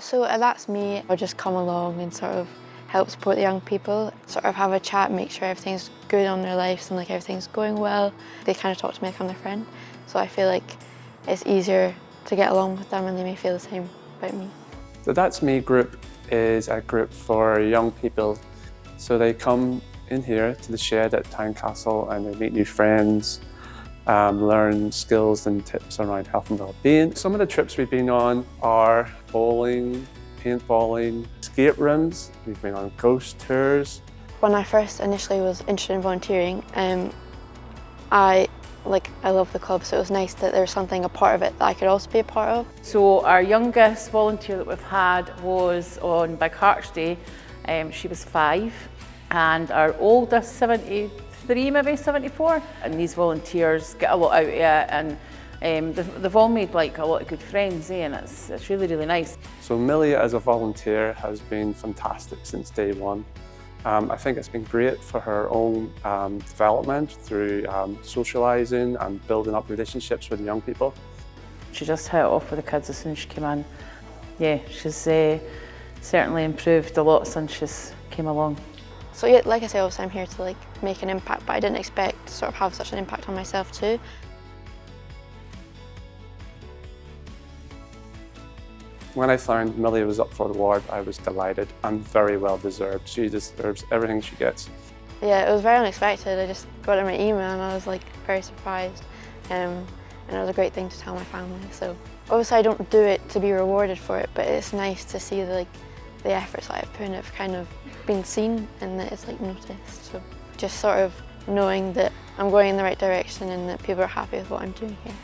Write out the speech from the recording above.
So uh, that's me. I'll just come along and sort of help support the young people, sort of have a chat, make sure everything's good on their lives and like everything's going well. They kind of talk to me like I'm their friend. So I feel like it's easier to get along with them and they may feel the same about me. The That's Me group is a group for young people. So they come in here to the shed at Tynecastle and they meet new friends, um, learn skills and tips around health and well-being. Some of the trips we've been on are bowling, paintballing, skate rooms, we've been on ghost tours. When I first initially was interested in volunteering, um, I like I love the club, so it was nice that there was something a part of it that I could also be a part of. So our youngest volunteer that we've had was on Big Hearts Day. Um, she was five, and our oldest 73, maybe 74. And these volunteers get a lot out of it, and um, they've, they've all made like a lot of good friends, eh? and it's, it's really, really nice. So Milly as a volunteer has been fantastic since day one. Um, I think it's been great for her own um, development through um, socialising and building up relationships with young people. She just hit it off with the kids as soon as she came in. Yeah, she's uh, certainly improved a lot since she's came along. So yeah, like I say, obviously I'm here to like make an impact, but I didn't expect to sort of have such an impact on myself too. When I found Milly was up for the award, I was delighted and very well deserved. She deserves everything she gets. Yeah, it was very unexpected. I just got in my email and I was like very surprised. Um, and it was a great thing to tell my family. So obviously I don't do it to be rewarded for it, but it's nice to see the, like the efforts that I've put in have kind of been seen and that it's like noticed. So just sort of knowing that I'm going in the right direction and that people are happy with what I'm doing here.